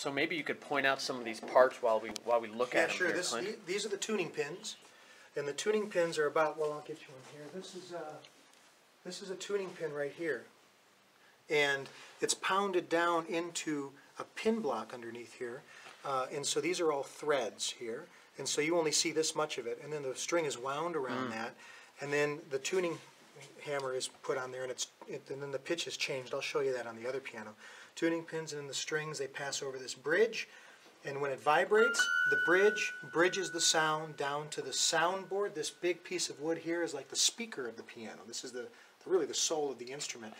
So maybe you could point out some of these parts while we, while we look Yeah, at them sure, here, this, Clint. the- these are the tuning pins, and the tuning pins are about, well, I'll get you one here, this is, uh, this is a tuning pin right here. And it's pounded down into a pin block underneath here, uh, and so these are all threads here, and so you only see this much of it, and then the string is wound around that, and then the tuning hammer is put on there, and it's, it- and then the pitch is changed, I'll show you that on the other piano. Tuning pins and the strings, they pass over this bridge, and when it vibrates, the bridge bridges the sound down to the soundboard. This big piece of wood here is like the speaker of the piano. This is the, really the soul of the instrument.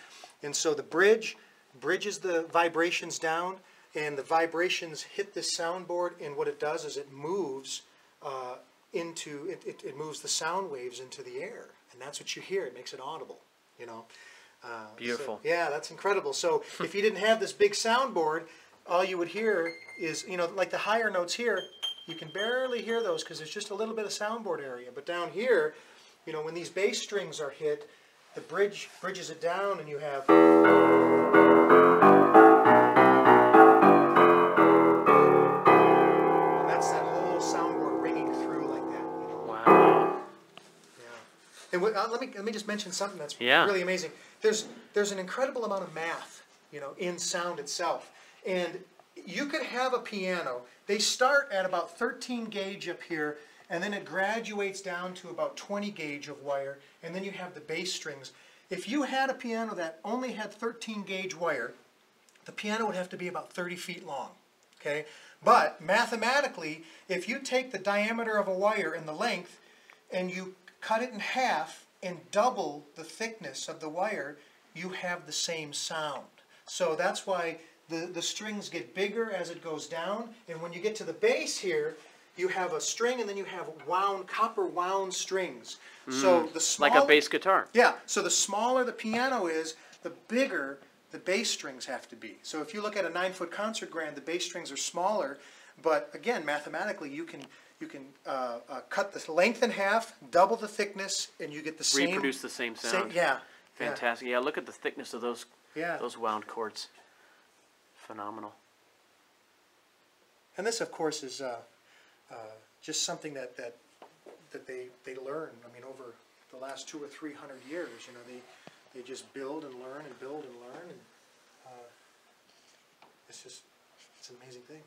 And so the bridge bridges the vibrations down, and the vibrations hit this soundboard, and what it does is it moves uh, into, it, it, it moves the sound waves into the air. And that's what you hear. It makes it audible, you know. Uh, so- Beautiful. yeah, that's incredible. So if you didn't have this big soundboard, all you would hear is, you know, like the higher notes here, you can barely hear those because there's just a little bit of soundboard area. But down here, you know, when these bass strings are hit, the bridge bridges it down and you have. And uh, let me let me just mention something that's Yeah. really amazing. There's there's an incredible amount of math, you know, in sound itself. And you could have a piano. They start at about 13 gauge up here, and then it graduates down to about 20 gauge of wire, and then you have the bass strings. If you had a piano that only had 13 gauge wire, the piano would have to be about 30 feet long. Okay? But mathematically, if you take the diameter of a wire and the length and you cut it in half and double the thickness of the wire, you have the same sound. So that's why the, the strings get bigger as it goes down. And when you get to the bass here, you have a string and then you have wound, copper wound strings. So mm, the Like a bass guitar. yeah, so the smaller the piano is, the bigger the bass strings have to be. So if you look at a nine foot concert grand, the bass strings are smaller, but again, mathematically, you can you can uh, uh, cut the length in half, double the thickness, and you get the same. Reproduce the same same- sound. yeah. yeah, Fantastic. Yeah, look at the thickness of those Yeah. those wound cords. Phenomenal. And this, of course, is uh, uh, just something that, that that they they learn. I mean, over the last two or three hundred years, you know, they they just build and learn and build and learn, and uh, it's just it's an amazing thing.